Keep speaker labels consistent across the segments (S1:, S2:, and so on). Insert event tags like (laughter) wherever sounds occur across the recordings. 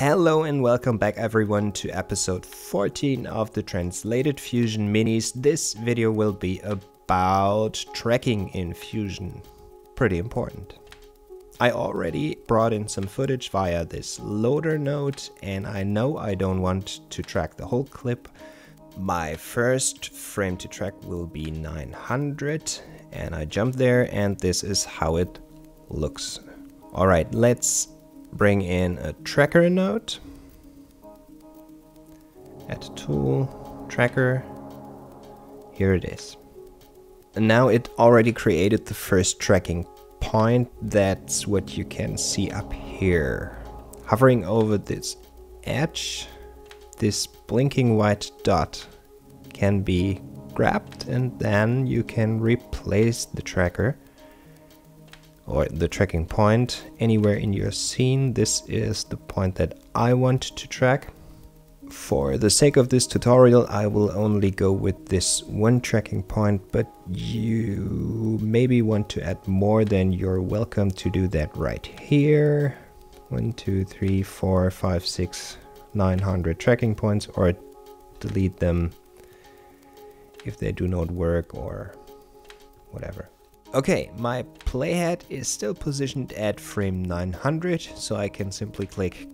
S1: Hello and welcome back everyone to episode 14 of the Translated Fusion Minis. This video will be about tracking in Fusion. Pretty important. I already brought in some footage via this loader node and I know I don't want to track the whole clip. My first frame to track will be 900 and I jump there and this is how it looks. Alright, let's bring in a tracker node. Add tool, tracker. Here it is. And now it already created the first tracking point. That's what you can see up here. Hovering over this edge, this blinking white dot can be grabbed and then you can replace the tracker or the tracking point anywhere in your scene. This is the point that I want to track. For the sake of this tutorial, I will only go with this one tracking point, but you maybe want to add more, then you're welcome to do that right here. One, two, three, four, five, six, nine hundred tracking points, or delete them if they do not work or whatever. Okay, my playhead is still positioned at frame 900, so I can simply click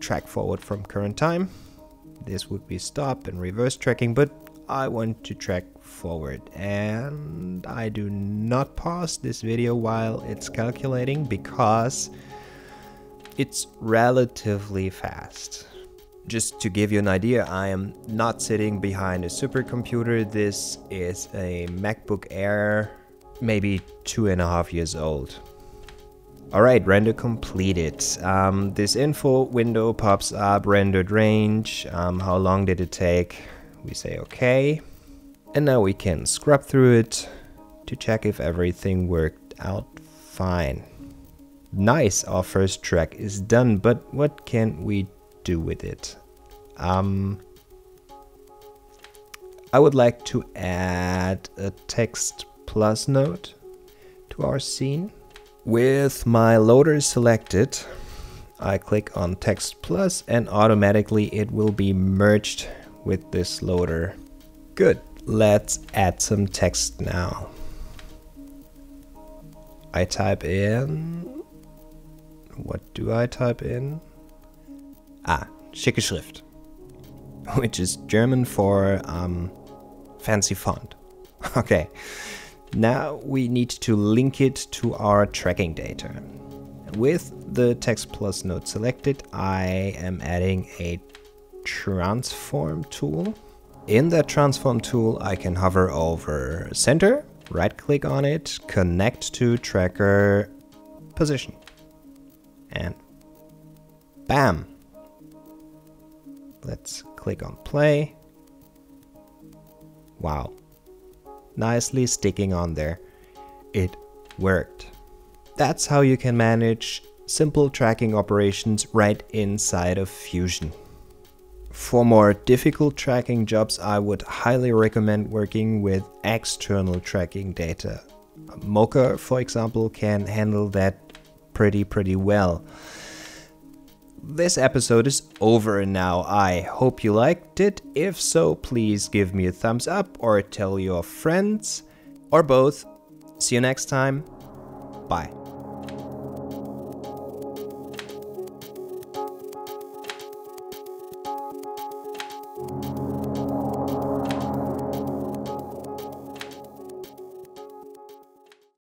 S1: track forward from current time. This would be stop and reverse tracking, but I want to track forward and I do not pause this video while it's calculating because it's relatively fast. Just to give you an idea, I am not sitting behind a supercomputer. This is a MacBook Air maybe two and a half years old. Alright, render completed. Um, this info window pops up, rendered range, um, how long did it take? We say okay. And now we can scrub through it to check if everything worked out fine. Nice, our first track is done, but what can we do with it? Um, I would like to add a text plus node to our scene. With my loader selected, I click on text plus and automatically it will be merged with this loader. Good, let's add some text now. I type in, what do I type in? Ah, schicke Schrift, (laughs) which is German for um, fancy font. (laughs) Okay, now we need to link it to our tracking data. With the text plus node selected, I am adding a transform tool. In that transform tool, I can hover over center, right click on it, connect to tracker position. And bam. Let's click on play. Wow, nicely sticking on there. It worked. That's how you can manage simple tracking operations right inside of Fusion. For more difficult tracking jobs, I would highly recommend working with external tracking data. Mocha, for example, can handle that pretty, pretty well this episode is over now. I hope you liked it. If so, please give me a thumbs up or tell your friends or both. See you next time. Bye.